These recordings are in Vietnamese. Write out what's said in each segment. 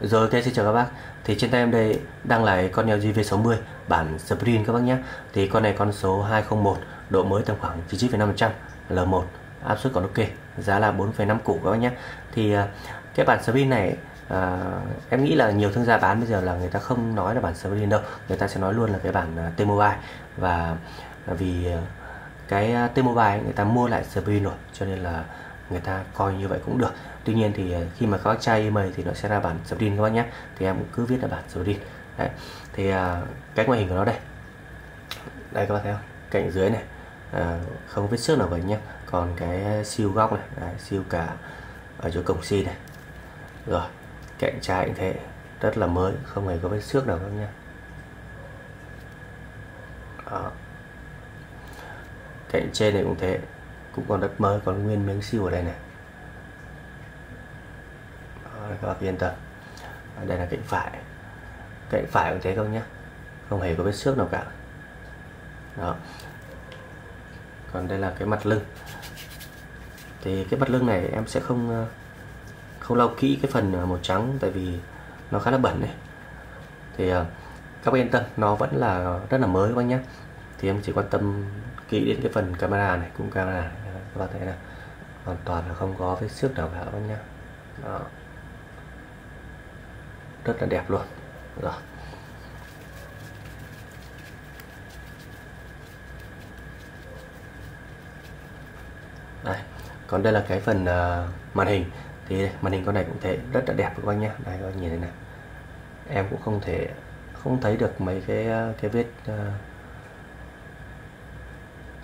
Rồi ok xin chào các bác. Thì trên tay em đây đang là con LG V60 bản Sprint các bác nhé. Thì con này con số 201 Độ mới tầm khoảng 99,5% L1 áp suất còn ok Giá là 4,5 củ các bác nhé. Thì à, cái bản Sprint này à, Em nghĩ là nhiều thương gia bán bây giờ là người ta không nói là bản Sprint đâu. Người ta sẽ nói luôn là cái bản à, T-Mobile. Và vì à, cái T-Mobile người ta mua lại Sprint rồi Cho nên là người ta coi như vậy cũng được. Tuy nhiên thì ờ, khi mà các chai email thì nó sẽ ra bản Sprint các bác nhé. Thì em cũng cứ viết là bản Sprint đấy. Thì ờ, à, cái ngoại hình của nó đây. Đây các bác thấy không? Cạnh dưới này. À, không vết xước nào vậy nhé. Còn cái siêu góc này. Đấy, siêu cả ở chỗ cổng xi này. Rồi cạnh trái cũng thế. Rất là mới không hề có vết xước nào các nhé. Cạnh trên này cũng thế cũng còn rất mới còn nguyên miếng siêu ở đây này. Đó, các bạn yên tâm. Đây là cạnh phải. Cạnh phải cũng thế không nhé không hề có vết xước nào cả. Đó. Còn đây là cái mặt lưng. Thì cái mặt lưng này em sẽ không ờ, không lau kỹ cái phần ờ, màu trắng tại vì nó khá là bẩn này thì ờ, các bạn yên tâm nó vẫn là rất là mới các bác nhé thì em chỉ quan tâm kỹ đến cái phần camera này cũng camera ờ, này các bạn thấy là hoàn toàn là không có vết xước nào cả các nhá. Đó. Rất là đẹp luôn. Rồi. Đây. Còn đây là cái phần uh, màn hình. Thì màn hình con này cũng thế rất là đẹp các bác nhé đây các bác nhìn đây này. Em cũng không thể không thấy được mấy cái ờ, cái vết uh,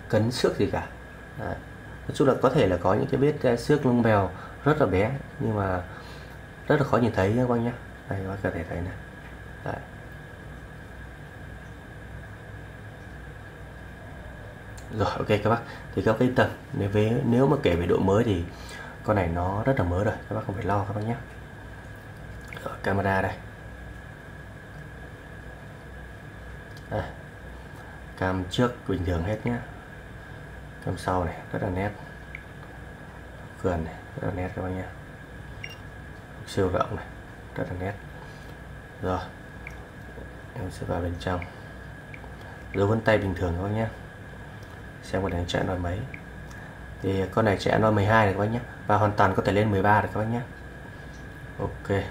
cấn xước gì cả. Đấy. nói chung là có thể là có những cái vết xước lông mèo rất là bé nhưng mà rất là khó nhìn thấy các bác nhé đây các bác có thể thấy này. Đấy. rồi ok các bác. Thì các bác yên tâm nếu với nếu mà kể về độ mới thì con này nó rất là mới rồi các bác không phải lo các bác nhé rồi, camera đây. Đây. Cam trước bình thường hết nhé trong sau này, rất là nét. Gần này, rất là nét các bác nhé. Siêu rộng này, rất là nét. Rồi, em sẽ vào bên trong. Dấu vân tay bình thường các bác nhé. Xem con này chạy nói mấy. Thì con này chạy nói 12 này các bác nhé. Và hoàn toàn có thể lên 13 được các bác nhé. Ok.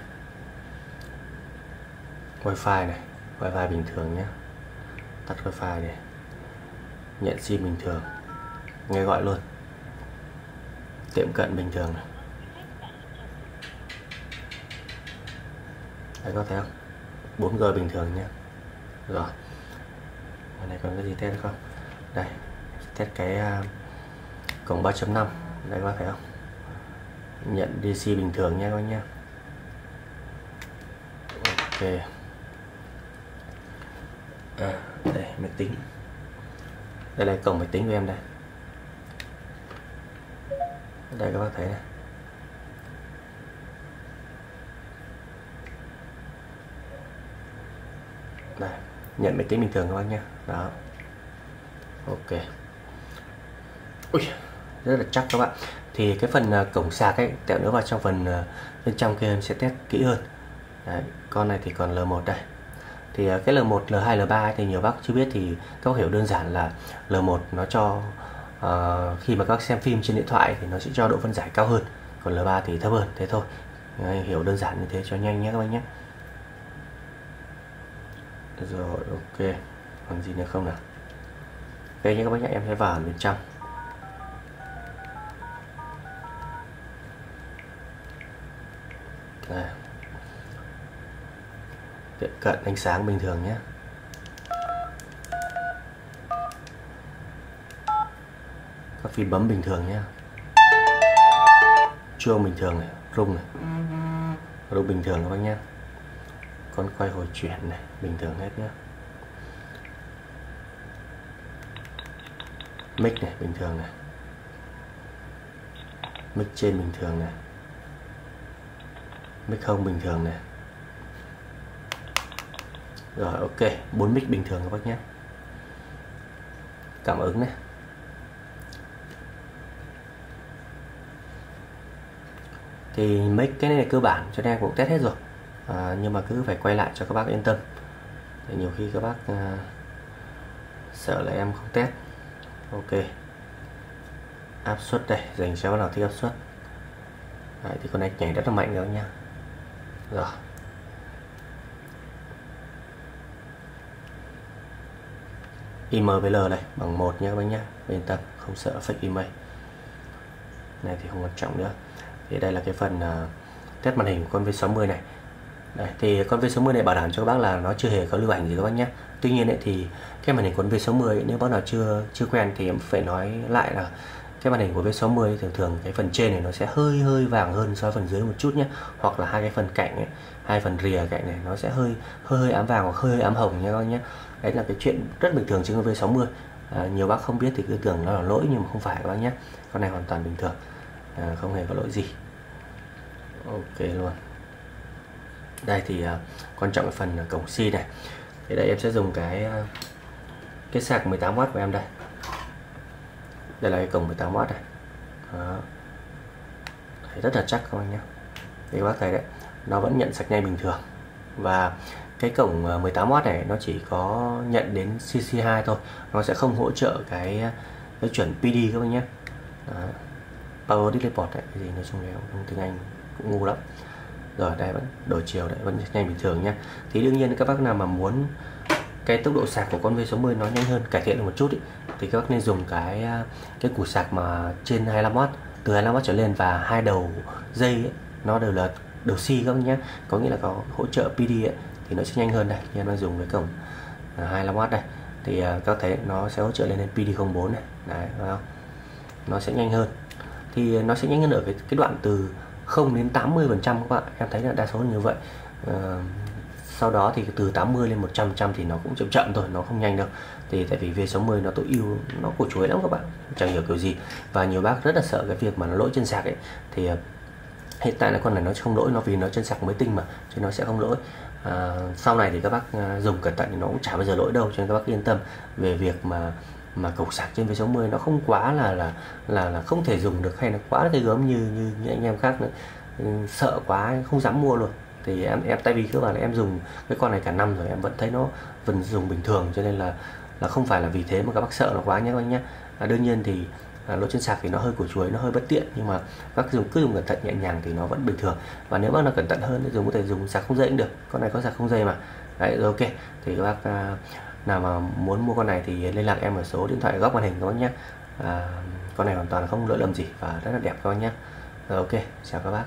Wifi này, wifi bình thường nhé. Tắt wifi này. Nhận sim bình thường nghe gọi luôn. Tiệm cận bình thường này. Đấy có thấy không? 4G bình thường nhé. Rồi. Cái này còn cái gì test không? Đây. Test cái uh, cổng 3.5 đây có thấy không? Nhận DC bình thường nha các nhé. Ok. À, đây máy tính. Đây là cổng máy tính của em đây đây các bác thấy này. Đây nhận máy tính bình thường các bác nhé. Đó. Ok. Ui rất là chắc các bạn. Thì cái phần à, cổng sạc ấy tẹo nữa vào trong phần à, bên trong kia em sẽ test kỹ hơn. Đấy, con này thì còn L1 đây. Thì à, cái L1, L2, L3 thì nhiều bác chưa biết thì các bác hiểu đơn giản là L1 nó cho uh, khi mà các xem phim trên điện thoại thì nó sẽ cho độ phân giải cao hơn còn L3 thì thấp hơn thế thôi. Đấy, hiểu đơn giản như thế cho nhanh nhé các bạn nhé. Rồi ok. Còn gì nữa không nào? Đây nhé các bác nhé em sẽ vào bên trong. Đây. Tiệm cận ánh sáng bình thường nhé. Phím bấm bình thường nhé chuông bình thường này rung này. Rung bình thường các bác nhé con quay hồi chuyển này bình thường hết nhé mic này bình thường này. Mic trên bình thường này. Mic không bình thường này. Rồi ok. Bốn mic bình thường các bác nhé cảm ứng này thì mấy cái này là cơ bản cho nên cũng test hết rồi. À, nhưng mà cứ phải quay lại cho các bác yên tâm. Thì nhiều khi các bác à, sợ là em không test. Ok. Áp suất đây dành cho bắt đầu thích áp suất. Đấy, thì con này nhảy rất là mạnh rồi nha. Rồi. IMVL này bằng một nhé các bác nhé yên tâm không sợ fake email. Này thì không quan trọng nữa thì đây là cái phần uh, test màn hình của con V60 này. Đây, thì con V60 này bảo đảm cho các bác là nó chưa hề có lưu ảnh gì các bác nhé. Tuy nhiên ấy, thì cái màn hình của V60 ấy, nếu bác nào chưa chưa quen thì em phải nói lại là cái màn hình của V60 thường thường cái phần trên này nó sẽ hơi hơi vàng hơn so với phần dưới một chút nhé. Hoặc là hai cái phần cạnh ấy, hai phần rìa cạnh này nó sẽ hơi hơi hơi ám vàng hoặc hơi hơi ám hồng nha các bác nhé. Đấy là cái chuyện rất bình thường trên con V60 à, nhiều bác không biết thì cứ tưởng nó là lỗi nhưng mà không phải các bác nhé. Con này hoàn toàn bình thường à, không hề có lỗi gì. Ok luôn. Đây thì uh, quan trọng cái phần uh, cổng C này. Thì đây em sẽ dùng cái uh, cái sạc 18W của em đây. Đây là cái cổng 18W này. Đó. Đấy, rất là chắc các bạn nhé thì các bác thấy đấy nó vẫn nhận sạc nhanh bình thường. Và cái cổng 18W này nó chỉ có nhận đến CC2 thôi. Nó sẽ không hỗ trợ cái cái chuẩn PD các bạn nhé Đó. Power Display Port đấy cái gì nói chung là tiếng Anh cũng ngu lắm. Rồi đây vẫn đổi chiều đấy vẫn nhanh bình thường nhá. Thì đương nhiên các bác nào mà muốn cái tốc độ sạc của con V60 nó nhanh hơn cải thiện được một chút ý, thì các bác nên dùng cái à, cái củ sạc mà trên 25W từ 25W trở lên và hai đầu dây ấy, nó đều là đầu xi các bác nhé có nghĩa là có hỗ trợ PD ấy, thì nó sẽ nhanh hơn đây như em đang dùng cái cổng à, 25W đây thì à, các thấy nó sẽ hỗ trợ lên đến PD04 này đấy phải không? Nó sẽ nhanh hơn thì nó sẽ nhanh hơn ở cái, cái đoạn từ 0 đến 80 phần trăm các bạn. Em thấy là đa số là như vậy. À, sau đó thì từ 80 lên 100 trăm thì nó cũng chậm chậm thôi nó không nhanh đâu. Thì tại vì V60 nó tối ưu nó cổ chuối lắm các bạn chẳng hiểu kiểu gì. Và nhiều bác rất là sợ cái việc mà nó lỗi chân sạc ấy. Thì ờ, hiện tại là con này nó không lỗi nó vì nó chân sạc mới tinh mà chứ nó sẽ không lỗi. À, sau này thì các bác dùng cẩn thận thì nó cũng chả bao giờ lỗi đâu cho nên các bác yên tâm về việc mà mà cầu sạc trên V60 nó không quá là là là là không thể dùng được hay là quá cái gớm như như những anh em khác nữa. Ừ, sợ quá không dám mua luôn. Thì em em tại vì cơ bản là em dùng cái con này cả năm rồi em vẫn thấy nó vẫn dùng bình thường cho nên là là không phải là vì thế mà các bác sợ nó quá nhé các anh nhé à, đương nhiên thì à, lỗ trên sạc thì nó hơi của chuối nó hơi bất tiện nhưng mà các dùng cứ dùng cẩn thận nhẹ nhàng thì nó vẫn bình thường. Và nếu bác nào cẩn thận hơn thì dùng có thể dùng sạc không dây cũng được con này có sạc không dây mà. Đấy rồi ok. Thì các bác à, nào mà muốn mua con này thì liên lạc em ở số điện thoại góc màn hình các bác nhé à, con này hoàn toàn không lỗi lầm gì và rất là đẹp các bác nhé rồi ok chào các bác.